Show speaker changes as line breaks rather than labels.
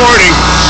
recording.